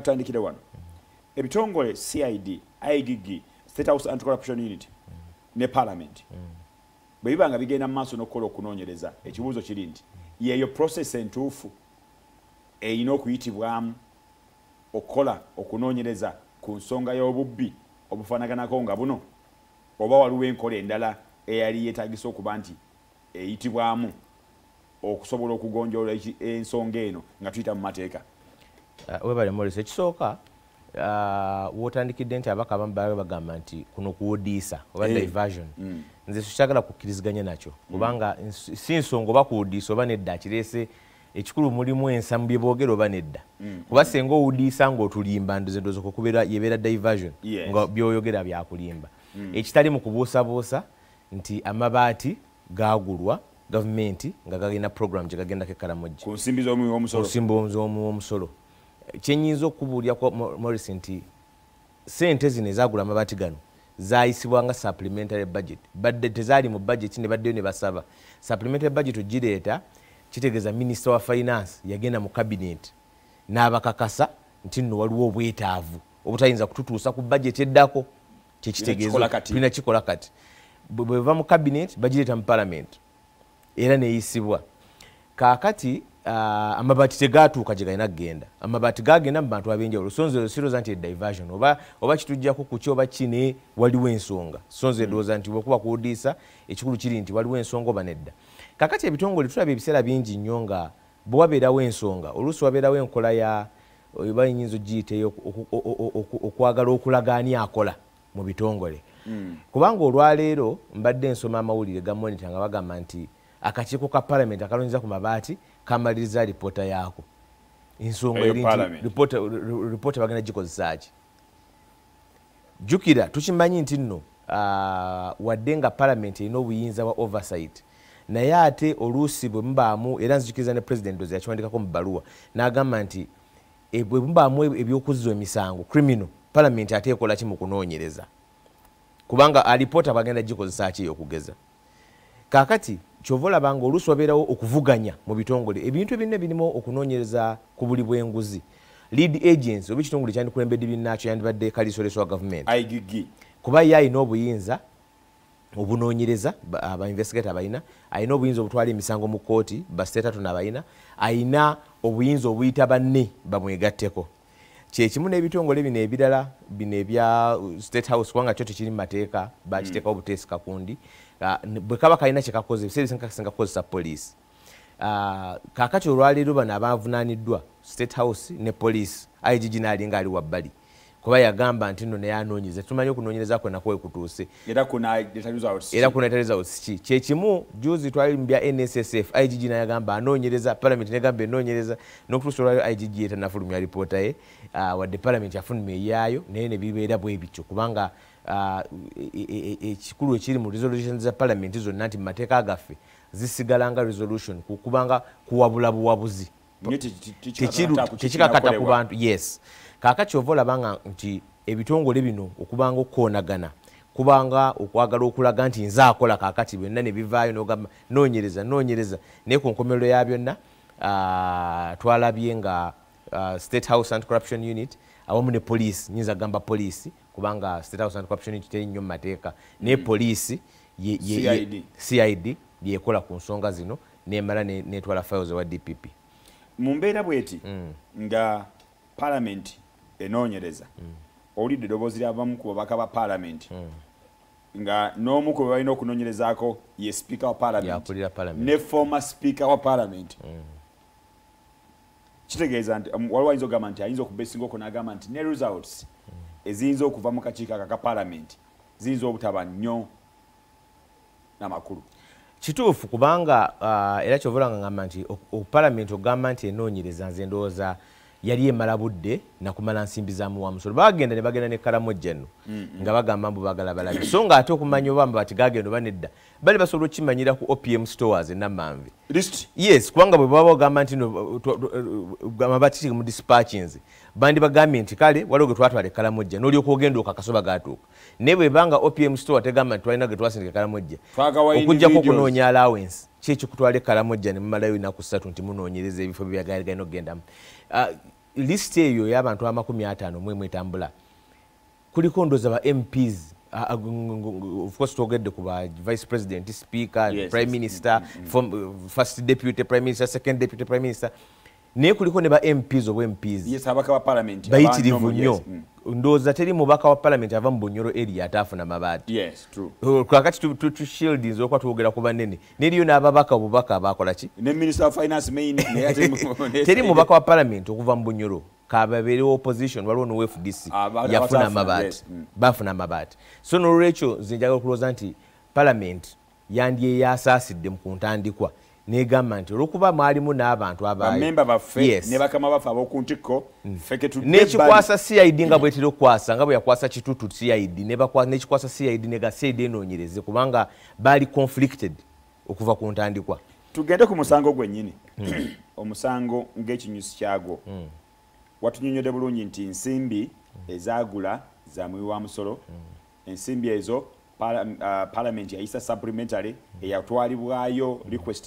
katutandikire wano. Ebitongole cid igg state house anti corruption unit ne parliament. Bwe biba nga bigenda mu maaso n'okukola okunoonyereza ekibuuzo kiri nti yeeyo process entuufu erina okuyitibwamu okukola okunoonyereza ku nsonga y'obubbi obufaanaganako nga buno oba waliwo enkola endala eyali yeetagisa okuba nti eyitibwamu okusobola okugonjoola ensonga eno nga tuyita mu mateeka webale morris ekisooka uh, wotandikidde nti abaka abamu babe bagamba nti kuno kuwudiisa oba Eh. diversion nze sikyagala kukkiriziganya nakyo. Kubanga ns- si nsonga oba kuwudiisa oba nedda akireese ekikulu mulimu ensa mu bye boogera oba nedda. Kuba senga owudiisa ng'otulimba ndoze ndoza kukubeera yebeera diversion nga byoyogera byakulimba. Ekitali mu kubuusabuusa nti amabaati gagulwa gavumenti nga gagenda program gye gagendako ekkalamojja ku nsimbi z'omuwi w'omusolo osimba omusolo kyenyinza Mo- morris nti sente zino ezagula amabaati gano zayisibwa nga supplementary budget. Badde tezaali mu budget ne baddeyo ne basaba. Supplementary budget ogireeta kitegeeza minister wa finance yagenda mu cabinet. N'abakakasa nti nno waliwo obwetaavu obutayinza kututuusa ku budget eddako. Kati. tulina kikola kati. Bwe- bweva mu cabinet bagireeta mu parliament. Era neyisibwa. Kakati uh, amabaati tegatuuka gye galina kgenda. Amabaati gagenda mu bantu ab'enjawulo. So nze sirooza nti diversion oba, oba kitujjako kuki oba kine waliwo ensonga. So nze ndowooza nti bwekuba kuwudiisa ekikulu kiri nti waliwo ensonga oba nedda. Kakati ebitongole tulaba ebiseera bingi nnyo nga bwe wabeerawo ensonga oluusi wabeerawo enkola ya oba yinza ogiyita eyo oku- oku- oku- okwagala okulagaani akola mu bitongole. Kubanga olwaleero mbadde ensoma amawulire ga monita nga bagamba nti akakiiko ka palamenti akalonyiza ku mabaati kamaliriza lipoota yaako. Ensonga eri nti lipoota- bagenda gikozesa ki? Jjukira tukimanyi nti nno ah, wadde nga palamenti erina obuyinza bwa oversight naye ate oluusi bwe mubaamu era nzijukiriza ne president doze yakiwandikako mu bbaluwa n'agamba nti e- bwe mubaamu ebyokuzza emisango criminal palamenti ate ekola ki mu kunoonyereza? Kubanga alipoota bagenda gikozesa ki eyokugeza? Kakati kyova olabanga oluusi wabeerawo okuvuganya mu bitongole ebintu ebirina birimu okunoonyereza ku buli bw'enguzi. Lead agents oba ekitongole kyandikulembedde binnaakyo yandibadde kaliisoleso wa gavumenti. Kuba ye alina obuyinza obunoonyereza ba- abainvestigata abalina alina obuyinza obutwala emisango mu kooti bastetatu nabalina alina obuyinza obuyita banne bamwegatteko. Kyekimu n'ebitongole bino ebirala bino ebya uh, state house kubanga kyo tekiri mu mateeka bakiteekawo buteesi kakundi n- bwe kaba kalina kyekakoze ebiseera ebisinga kasinga kukozesa poliisi Ah, kaakati olwaleero bano abavunaaniddwa state house ne poliisi igg naalinga ali wabbali kuba yagamba nti nno naye anoonyereza tumanyi okunoonyereza kwe nakwe kutuuse. Era kunataliza era kunetaliza ki? Kyekimu juzi twali mu bya nssf igg nayagamba anoonyereza palamenti negamba enoonyereza n'okutuusa olwaliro igg yetanafulumya alipoota ye ah, wadde palamenti yafulumya eyaayo naye nebibeera bwe bityo kubanga ah, e- e- e- ekikulu ekiri mu resolution za palamenti zonna nti mu mateeka gaffe zisigala nga resolution ku- kubanga kuwabula buwabuzi tekikakata ku bantu yes kaaka kyova olabanga nti ebitongole bino okubanga okonagana kubanga okwagala okulaga nti nze akola kakati byonna ne bivaayo nogamba noonyereza noonyereza. Naye ku nkomerero ya byonna twalabye nga state house and corruption unit awamu ne poliisi nyinza kugamba poliisi kubanga state house and corruption unit teri nnyo mu mateeka. Naye poliisi ye- CID. yekola ku nsonga zino nemala ne- netwala files wa dpp mu mbeera bweti nga palamenti enoonyereza. Owulidde eddoboozi lyavamu ku babaka ba palamenti nga n'omu ku be balina okunoonyerezaako ye sipiika wa Parliament. ne former sipiika wa palamenti kitegeeza nti um, waliwo ayinza okugamba nti ayinza okubesinga oko n'agamba nti ne results eziyinza okuva mu kakiiko aka ka palamenti ziyinza obutaba nnyo n'amakulu. Kituufu kubanga uh, era kyovaolanga ngamba nti palamenti okugamba nti enoonyereza nze ndowooza yali emala budde nakumala nsimbi zamu wa musolo. Bagenda ne bagenda ne kalamojjano mm -hmm. nga bagamba mbu bagala balabe so nga ate okumanya oba mbati gagenda oba nedda bali basobola okukimanyira ku opm stores enamanve list? Yes kubanga bwe baba bagamba nti no amabati mu dispatchings bandi bagambye nti kale waliwo ge twatwala ekalamojja n'olyoka ogenda okakasoba gatuuka naye bwebanga opm store tegamba nti twalina ge twasindika ekalamojja Twagawa okujjako individuals. okunoonya allowance. Ki ekikutwala ekalamojja ne mumalayo enaku ssatu nti munoonyereza ebifo byebyagaligalina okugendamu lisiti eyo y'abantu amakumi ataano mu emu etambula kuliko ndooza ba mps ng- ng- of course twogedde ku ba vice president speaker Yes, prime minister form- uh, first deputy prime minister second deputy prime minister naye kuliko ne ba mps oba mps yes abaka ba parliament bayitirivu nnyo yes, mm. ndowooza teri mubaka wa palamenti ava mu bunyoro eri ate afuna mabaati. Yes true. Kwa kakati tu- tu- tushieldinze okuba twogera ku banene neriyo n'ababaka obubaka abakola ki? Ne minister of finance main naye ate teri mubaka wa palamenti okuva mu bunyoro kababeerewo opposition waliwo no fdc Aba- yafuna amabaati yes, mm. bafuna amabaati so nolwekyo nze njagala okulowooza nti palamenti yandyeyasaasidde mu kuntandikwa negamba nti olwokuba mwalimu n'abantu abaayo. Bamemba baffe ne bakama baffe ab'okuntikko nekikwasa cid nga bwetera okukwasa nga bwe yakwasa kitutu cid nekikwasa cid nega cid enoonyereze kubanga baali conflicted okuva ku ntandikwa. Tugende ku musango gwennyini. Omusango ng'ekinyusi kyagwo. Watunyonyodde bulungi nti nsimbi ezaagula za muwi wa musolo. Ensimbi ezo ah, parliament yayisa supplementary eyatwalibwayo requesting